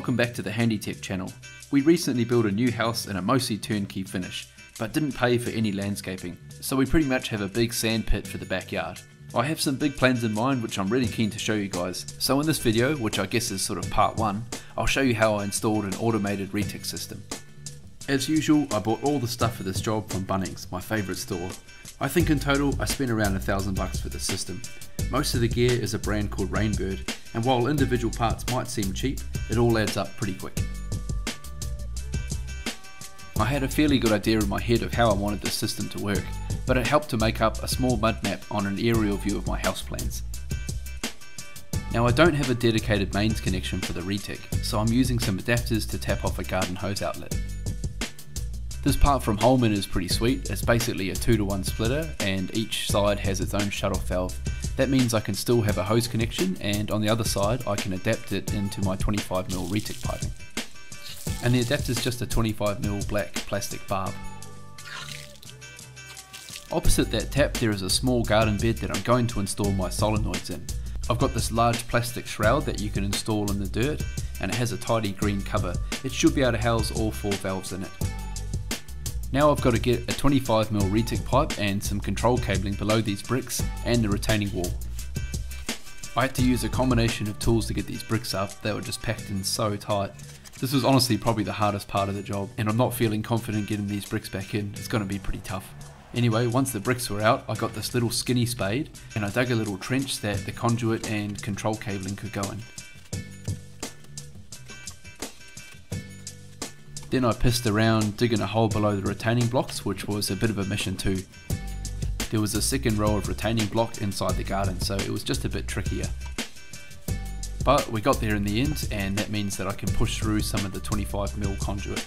welcome back to the Handy Tech channel. We recently built a new house in a mostly turnkey finish, but didn't pay for any landscaping, so we pretty much have a big sand pit for the backyard. I have some big plans in mind which I'm really keen to show you guys, so in this video, which I guess is sort of part 1, I'll show you how I installed an automated retic system. As usual, I bought all the stuff for this job from Bunnings, my favourite store. I think in total I spent around a thousand bucks for the system. Most of the gear is a brand called Rainbird, and while individual parts might seem cheap, it all adds up pretty quick. I had a fairly good idea in my head of how I wanted the system to work, but it helped to make up a small mud map on an aerial view of my house plans. Now I don't have a dedicated mains connection for the retic, so I'm using some adapters to tap off a garden hose outlet. This part from Holman is pretty sweet, it's basically a 2 to 1 splitter and each side has its own shut off valve. That means I can still have a hose connection and on the other side I can adapt it into my 25mm retic piping. And the adapter is just a 25mm black plastic barb. Opposite that tap there is a small garden bed that I'm going to install my solenoids in. I've got this large plastic shroud that you can install in the dirt and it has a tidy green cover. It should be able to house all four valves in it. Now I've got to get a 25mm retic pipe and some control cabling below these bricks and the retaining wall. I had to use a combination of tools to get these bricks up, they were just packed in so tight. This was honestly probably the hardest part of the job and I'm not feeling confident getting these bricks back in, it's going to be pretty tough. Anyway, once the bricks were out, I got this little skinny spade and I dug a little trench that the conduit and control cabling could go in. Then I pissed around digging a hole below the retaining blocks, which was a bit of a mission too. There was a second row of retaining block inside the garden, so it was just a bit trickier. But we got there in the end, and that means that I can push through some of the 25mm conduit.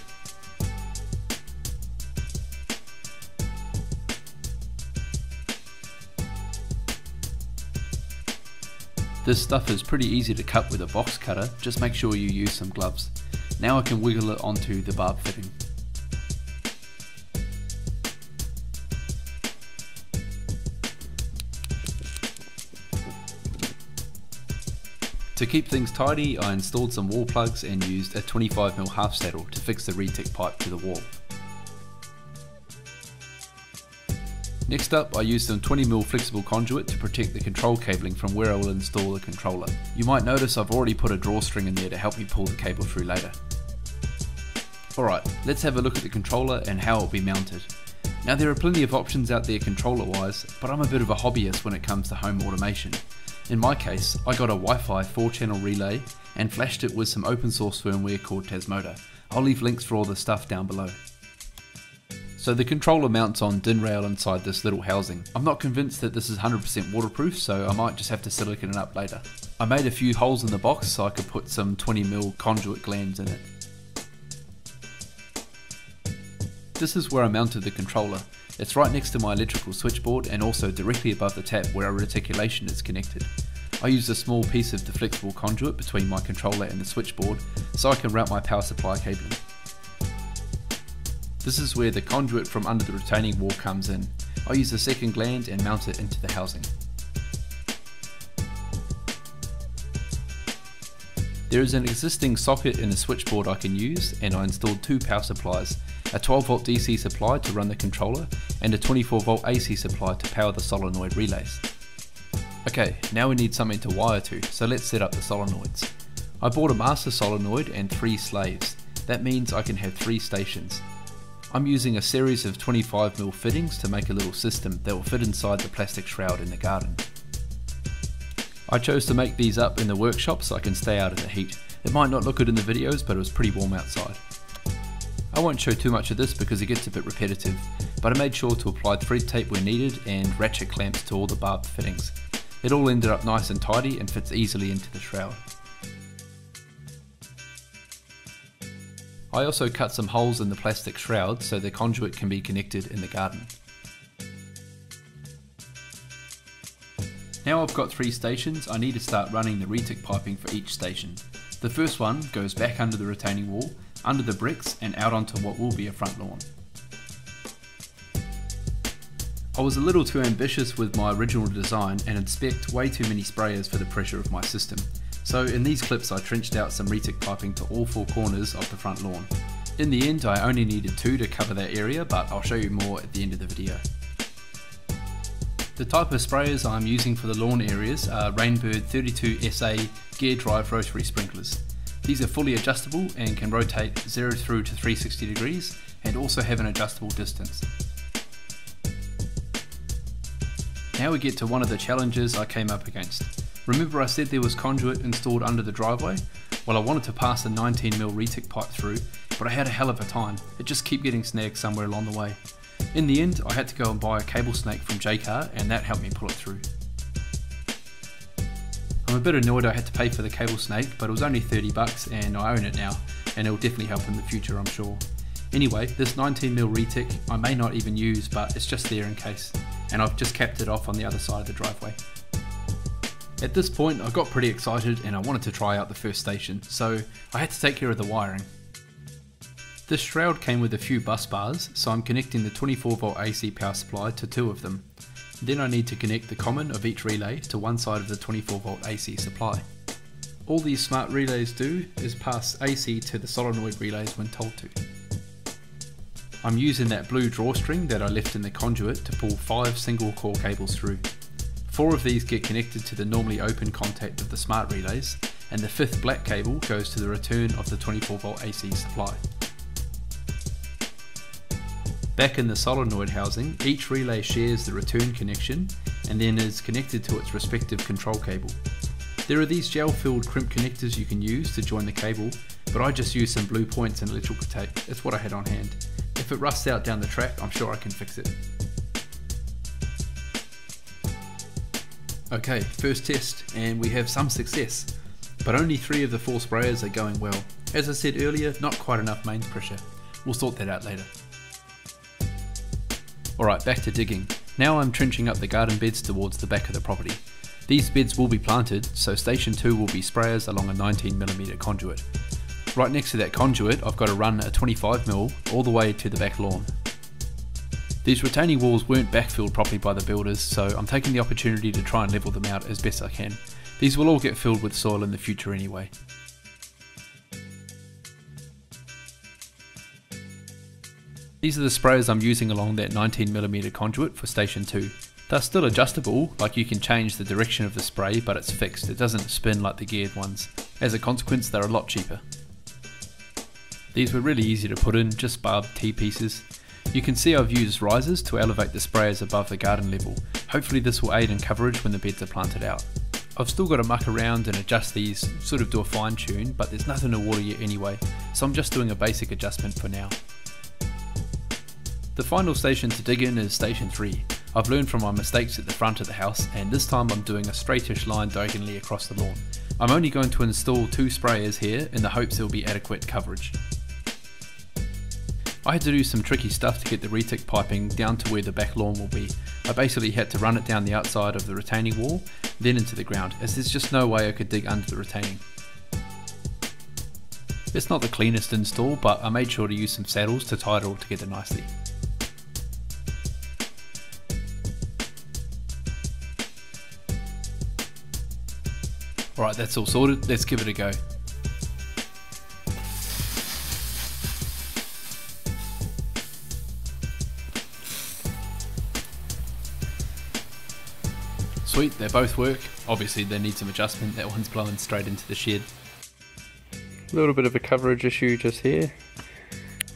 This stuff is pretty easy to cut with a box cutter, just make sure you use some gloves. Now I can wiggle it onto the barb fitting. To keep things tidy, I installed some wall plugs and used a 25mm half saddle to fix the retic pipe to the wall. Next up, I used some 20mm flexible conduit to protect the control cabling from where I will install the controller. You might notice I've already put a drawstring in there to help me pull the cable through later. Alright, let's have a look at the controller and how it will be mounted. Now there are plenty of options out there controller wise, but I'm a bit of a hobbyist when it comes to home automation. In my case, I got a Wi-Fi 4 channel relay and flashed it with some open source firmware called Tasmota. I'll leave links for all the stuff down below. So the controller mounts on DIN rail inside this little housing. I'm not convinced that this is 100% waterproof, so I might just have to silicon it up later. I made a few holes in the box so I could put some 20mm conduit glands in it. This is where I mounted the controller. It's right next to my electrical switchboard and also directly above the tap where our reticulation is connected. I used a small piece of deflectable conduit between my controller and the switchboard so I can route my power supply cabling. This is where the conduit from under the retaining wall comes in. I use a second gland and mount it into the housing. There is an existing socket in the switchboard I can use and I installed two power supplies, a 12 volt DC supply to run the controller and a 24 volt AC supply to power the solenoid relays. Okay, now we need something to wire to, so let's set up the solenoids. I bought a master solenoid and three slaves. That means I can have three stations. I'm using a series of 25mm fittings to make a little system that will fit inside the plastic shroud in the garden. I chose to make these up in the workshop so I can stay out of the heat. It might not look good in the videos but it was pretty warm outside. I won't show too much of this because it gets a bit repetitive, but I made sure to apply thread tape where needed and ratchet clamps to all the barbed fittings. It all ended up nice and tidy and fits easily into the shroud. I also cut some holes in the plastic shroud so the conduit can be connected in the garden. Now I've got three stations, I need to start running the retic piping for each station. The first one goes back under the retaining wall, under the bricks and out onto what will be a front lawn. I was a little too ambitious with my original design and had way too many sprayers for the pressure of my system. So in these clips I trenched out some retic piping to all four corners of the front lawn. In the end I only needed two to cover that area but I'll show you more at the end of the video. The type of sprayers I'm using for the lawn areas are Rainbird 32SA gear drive rotary sprinklers. These are fully adjustable and can rotate 0 through to 360 degrees and also have an adjustable distance. Now we get to one of the challenges I came up against. Remember I said there was conduit installed under the driveway? Well I wanted to pass a 19mm retic pipe through, but I had a hell of a time. It just kept getting snagged somewhere along the way. In the end, I had to go and buy a cable snake from Jaycar and that helped me pull it through. I'm a bit annoyed I had to pay for the cable snake, but it was only 30 bucks and I own it now, and it'll definitely help in the future I'm sure. Anyway, this 19mm retic I may not even use, but it's just there in case, and I've just capped it off on the other side of the driveway. At this point I got pretty excited and I wanted to try out the first station, so I had to take care of the wiring. This shroud came with a few bus bars, so I'm connecting the 24V AC power supply to two of them. Then I need to connect the common of each relay to one side of the 24V AC supply. All these smart relays do is pass AC to the solenoid relays when told to. I'm using that blue drawstring that I left in the conduit to pull 5 single core cables through. Four of these get connected to the normally open contact of the smart relays, and the fifth black cable goes to the return of the 24V AC supply. Back in the solenoid housing, each relay shares the return connection and then is connected to its respective control cable. There are these gel filled crimp connectors you can use to join the cable, but I just use some blue points and electrical tape, it's what I had on hand. If it rusts out down the track, I'm sure I can fix it. Okay, first test, and we have some success, but only three of the four sprayers are going well. As I said earlier, not quite enough mains pressure. We'll sort that out later. Alright, back to digging. Now I'm trenching up the garden beds towards the back of the property. These beds will be planted, so station 2 will be sprayers along a 19mm conduit. Right next to that conduit I've got to run a 25mm all the way to the back lawn. These retaining walls weren't backfilled properly by the builders, so I'm taking the opportunity to try and level them out as best I can. These will all get filled with soil in the future anyway. These are the sprayers I'm using along that 19mm conduit for station 2. They're still adjustable, like you can change the direction of the spray but it's fixed, it doesn't spin like the geared ones. As a consequence they're a lot cheaper. These were really easy to put in, just barbed T-pieces. You can see I've used risers to elevate the sprayers above the garden level. Hopefully this will aid in coverage when the beds are planted out. I've still got to muck around and adjust these, sort of do a fine tune, but there's nothing to water yet anyway, so I'm just doing a basic adjustment for now. The final station to dig in is station 3. I've learned from my mistakes at the front of the house and this time I'm doing a straightish line diagonally across the lawn. I'm only going to install two sprayers here in the hopes there will be adequate coverage. I had to do some tricky stuff to get the retic piping down to where the back lawn will be. I basically had to run it down the outside of the retaining wall, then into the ground, as there's just no way I could dig under the retaining. It's not the cleanest install, but I made sure to use some saddles to tie it all together nicely. Alright, that's all sorted. Let's give it a go. Sweet, they both work. Obviously they need some adjustment. That one's blowing straight into the shed. A little bit of a coverage issue just here.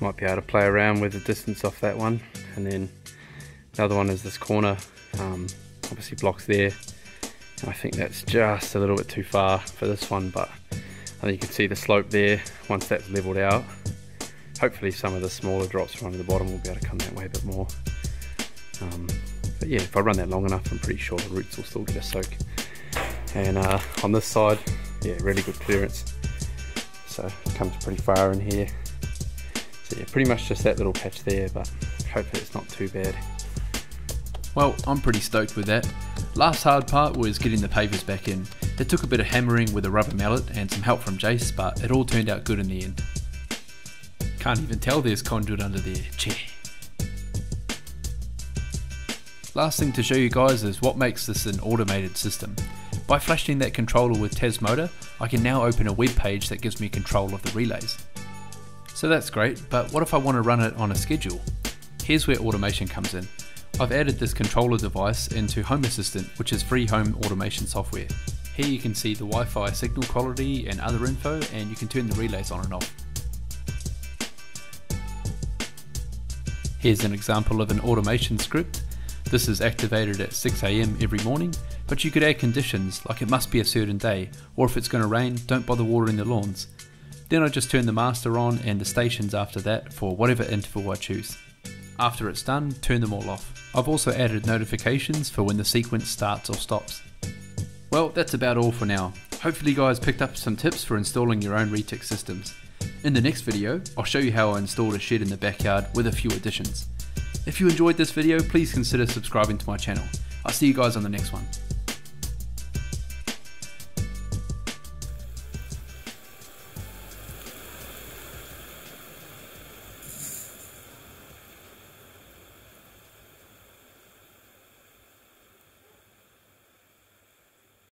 Might be able to play around with the distance off that one. And then the other one is this corner. Um, obviously blocks there I think that's just a little bit too far for this one, but I think you can see the slope there once that's leveled out. Hopefully some of the smaller drops from the bottom will be able to come that way a bit more. Um, but yeah, if I run that long enough, I'm pretty sure the roots will still get a soak. And uh, on this side, yeah, really good clearance. So it comes pretty far in here. So yeah, pretty much just that little patch there, but hopefully it's not too bad. Well, I'm pretty stoked with that. Last hard part was getting the pavers back in. It took a bit of hammering with a rubber mallet and some help from Jace, but it all turned out good in the end. Can't even tell there's conduit under there, cheh. Last thing to show you guys is what makes this an automated system. By flashing that controller with Tasmota, I can now open a web page that gives me control of the relays. So that's great, but what if I want to run it on a schedule? Here's where automation comes in. I've added this controller device into Home Assistant, which is free home automation software. Here you can see the Wi-Fi signal quality and other info, and you can turn the relays on and off. Here's an example of an automation script. This is activated at 6am every morning but you could add conditions like it must be a certain day, or if it's going to rain, don't bother watering the lawns. Then I just turn the master on and the stations after that for whatever interval I choose. After it's done, turn them all off. I've also added notifications for when the sequence starts or stops. Well, that's about all for now. Hopefully you guys picked up some tips for installing your own Retic systems. In the next video, I'll show you how I installed a shed in the backyard with a few additions. If you enjoyed this video, please consider subscribing to my channel. I'll see you guys on the next one.